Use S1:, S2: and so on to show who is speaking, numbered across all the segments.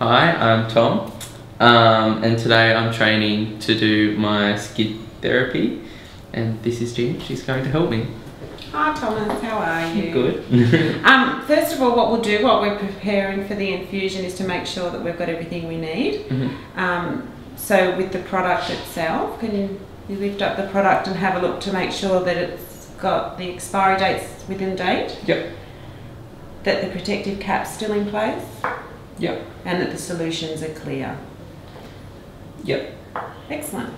S1: Hi, I'm Tom, um, and today I'm training to do my SCIg therapy, and this is Jean. She's going to help me.
S2: Hi Thomas, how are you?
S1: Good.
S2: Um, first of all, what we'll do while we're preparing for the infusion is to make sure that we've got everything we need.
S1: Mhm.
S2: Um, so with the product itself, can you, you lift up the product and have a look to make sure that it's got the expiry dates within date,
S1: Yep.
S2: that the protective cap's still in place,
S1: Yep.
S2: and that the solutions are clear.
S1: Yep.
S2: Excellent.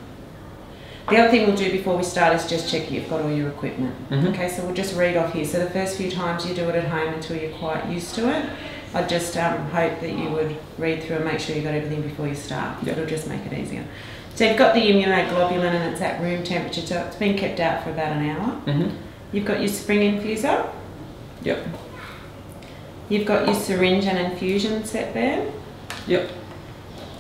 S2: The other thing we'll do before we start is just check you've got all your equipment.
S1: Mhm.
S2: Okay, so we'll just read off here. So the first few times you do it at home until you're quite used to it, I just um, hope that you would read through and make sure you've got everything before you start.
S1: Yeah.
S2: It'll just make it easier. So you've got the immunoglobulin and it's at room temperature, so it's been kept out for about an hour.
S1: Mhm.
S2: You've got your spring infuser.
S1: Yep.
S2: You've got your syringe and infusion set there.
S1: Yep.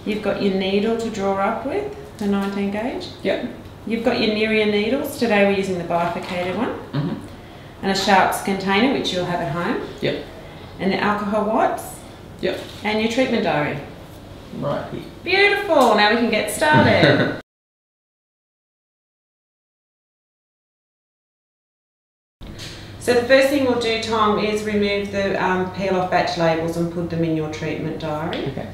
S2: You've got your needle to draw up with, the 19 gauge.
S1: Yep.
S2: You've got your Neria needles. Today we're using the bifurcated one.
S1: Mhm.
S2: And a Sharps container, which you'll have at home.
S1: Yep.
S2: And the alcohol wipes.
S1: Yep.
S2: And your treatment diary.
S1: Right here.
S2: Beautiful. Now we can get started. so the first thing we'll do, Tom, is remove the um, peel off batch labels and put them in your treatment diary.
S1: Okay.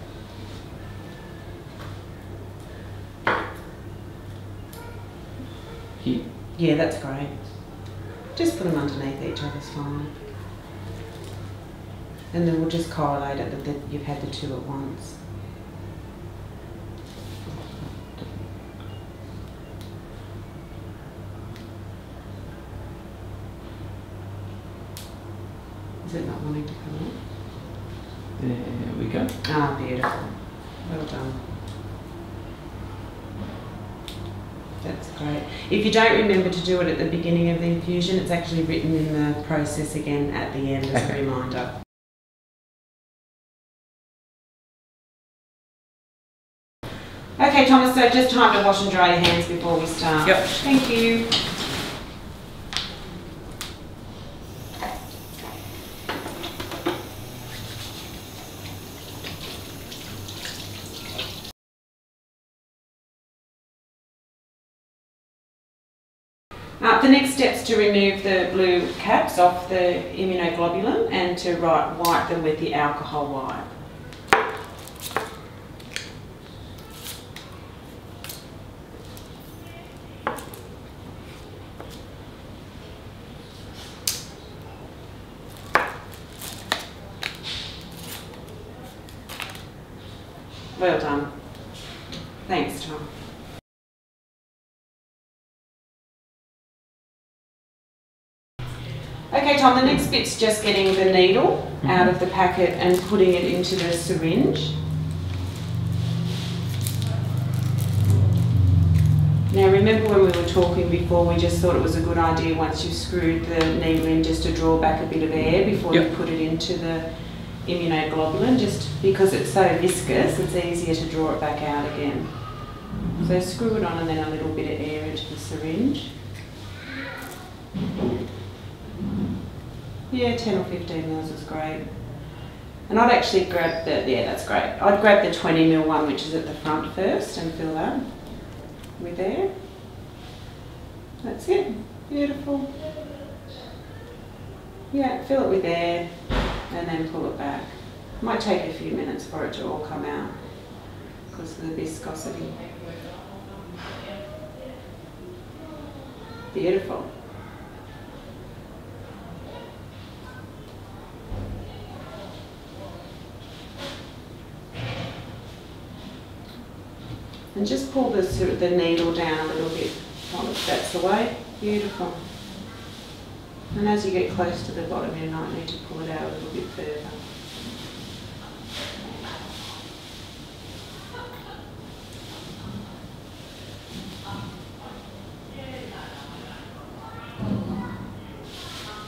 S1: Here.
S2: Yeah, that's great. Just put them underneath each other's fine. And then we'll just correlate it that that you've had the two at once. It not wanting to come up?
S1: There we go.
S2: Ah, beautiful. Well done. That's great. If you don't remember to do it at the beginning of the infusion, it's actually written in the process again at the end as
S1: Okay.
S2: a reminder. Okay, Thomas, so just time to wash and dry your hands before we start.
S1: Yep.
S2: Thank you. Uh, the next step is to remove the blue caps off the immunoglobulin and to wipe them with the alcohol wipe. Well done. Thanks, Tom. Tom, the next bit's just getting the needle mm-hmm. out of the packet and putting it into the syringe. Now remember when we were talking before, we just thought it was a good idea once you've screwed the needle in just to draw back a bit of air before you put it into the immunoglobulin, just because it's so viscous, it's easier to draw it back out again. So screw it on and then a little bit of air into the syringe. Yeah, 10 or 15 mils is great. And I'd actually grab the, yeah, that's great. I'd grab the 20 mil one, which is at the front first, and fill that with air. That's it. Beautiful. Yeah, fill it with air and then pull it back. Might take a few minutes for it to all come out because of the viscosity. Beautiful. And just pull the, the needle down a little bit. Once that's the way. Beautiful. And as you get close to the bottom, you might need to pull it out a little bit further.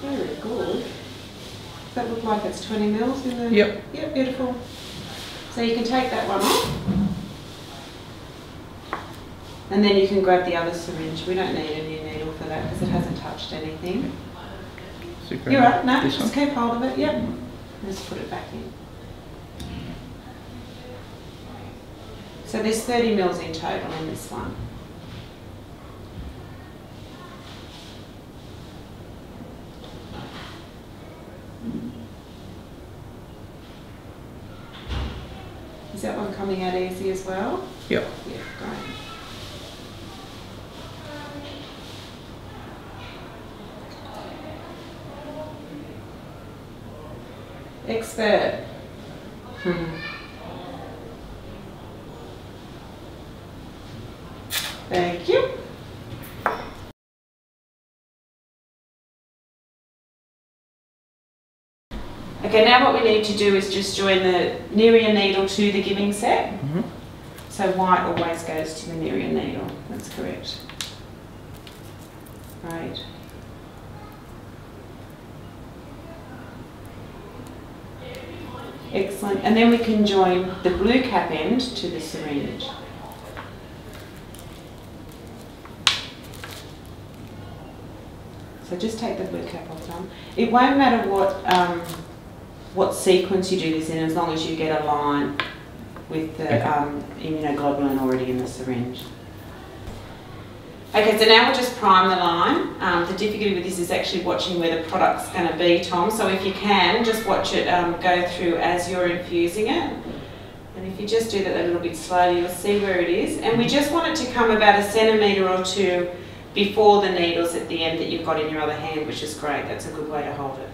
S2: Very good. Does that look like it's 20 mils in the...
S1: Yep.
S2: Yep, beautiful. So you can take that one off. And then you can grab the other syringe. We don't need a new needle for that because it hasn't touched anything. You're right, no, just
S1: one?
S2: keep hold of it, yep. Just put it back in. So there's 30 mils in total in this one. Is that one coming out easy as well?
S1: Yep.
S2: Yeah, great. Expert. Thank you. Okay, now what we need to do is just join the Neria needle to the giving set.
S1: Mhm.
S2: So white always goes to the Neria needle, that's correct. Right. Excellent, and then we can join the blue cap end to the syringe. So just take the blue cap off, Tom. It won't matter what, um, what sequence you do this in as long as you get a line with the
S1: Okay.
S2: um, immunoglobulin already in the syringe. Okay, so now we'll just prime the line. Um, the difficulty with this is actually watching where the product's going to be, Tom. So if you can, just watch it um, go through as you're infusing it. And if you just do that a little bit slowly, you'll see where it is. And we just want it to come about a centimetre or two before the needles at the end that you've got in your other hand, which is great. That's a good way to hold it.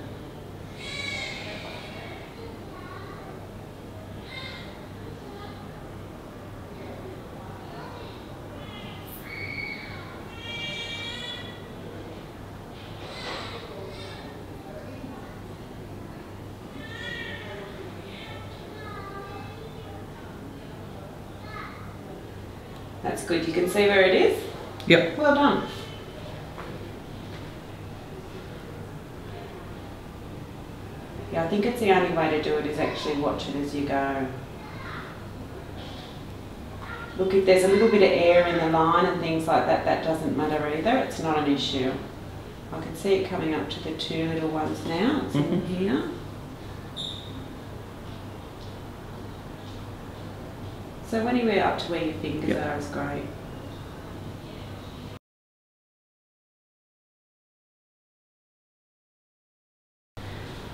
S2: That's good. You can see where it is.
S1: Yep.
S2: Well done. Yeah, I think it's the only way to do it is actually watch it as you go. Look, if there's a little bit of air in the line and things like that, that doesn't matter either. It's not an issue. I can see it coming up to the two little ones now. It's in
S1: Mhm.
S2: here. So anywhere up to where your fingers
S1: Yep.
S2: are is great.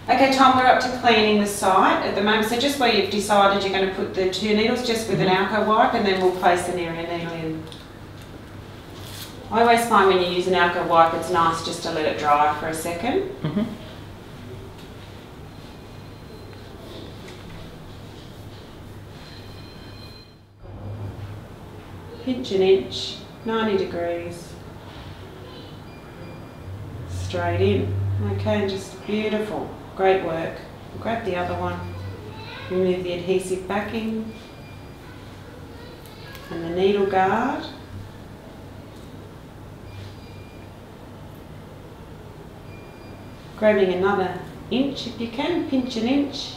S2: Okay, Tom, we're up to cleaning the site at the moment. So just where you've decided you're going to put the two needles, just with an alco wipe, and then we'll place the Neria needle in. I always find when you use an alco wipe, it's nice just to let it dry for a second.
S1: Mhm.
S2: Pinch an inch, 90 degrees. Straight in. Okay, just beautiful. Great work. Grab the other one. Remove the adhesive backing. And the needle guard. Grabbing another inch if you can, pinch an inch.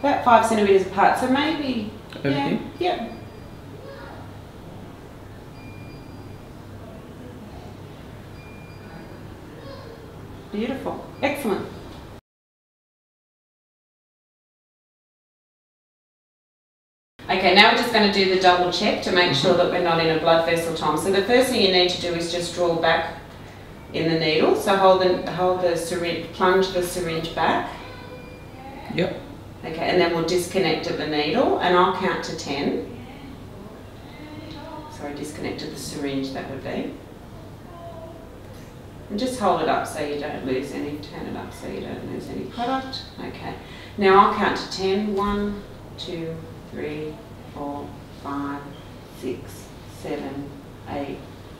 S2: About five centimetres apart, so maybe yeah,
S1: here?
S2: Beautiful. Excellent. Okay, now we're just going to do the double check to make sure that we're not in a blood vessel, Tom. So the first thing you need to do is just draw back in the needle. So hold the hold the syringe, plunge the syringe back.
S1: Yep.
S2: Okay, and then we'll disconnect at the needle and I'll count to 10. Sorry, disconnected the syringe, that would be. And just hold it up so you don't lose any, turn it up so you don't lose any product. Okay, now I'll count to 10. 1, 2, 3, 4, 5, 6, 7, 8,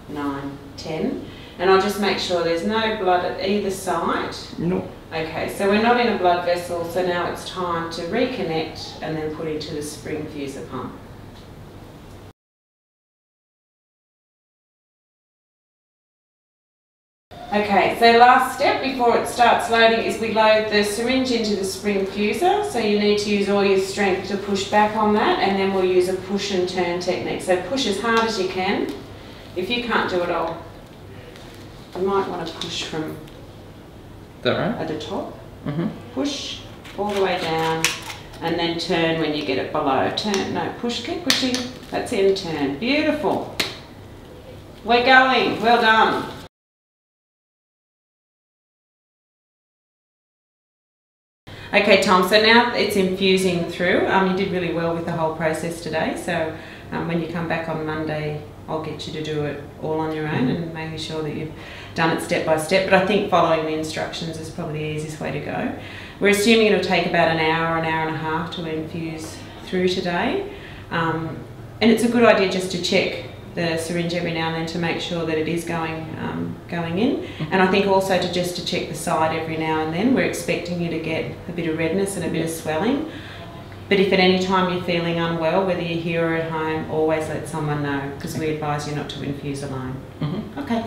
S2: 9, 10. And I'll just make sure there's no blood at either side.
S1: Nope.
S2: Okay, so we're not in a blood vessel, so now it's time to reconnect and then put into the Springfusor pump. Okay, so last step before it starts loading is we load the syringe into the Springfusor. So you need to use all your strength to push back on that and then we'll use a push and turn technique. So push as hard as you can. If you can't do it all, you might want to push from
S1: that right?
S2: at the top
S1: Mm-hmm.
S2: push all the way down and then turn when you get it below. Turn, no, push, keep pushing. That's in turn. Beautiful. We're going. Well done. Okay, Tom, so now it's infusing through. Um, you did really well with the whole process today, so um, when you come back on Monday, I'll get you to do it all on your own and making sure that you've done it step by step. But I think following the instructions is probably the easiest way to go. We're assuming it'll take about an hour, an hour and a half to infuse through today. Um, and it's a good idea just to check the syringe every now and then to make sure that it is going um, going in. And I think also to just to check the side every now and then. We're expecting you to get a bit of redness and a bit of swelling. But if at any time you're feeling unwell, whether you're here or at home, always let someone know because we advise you not to infuse alone.
S1: Mhm.
S2: Okay.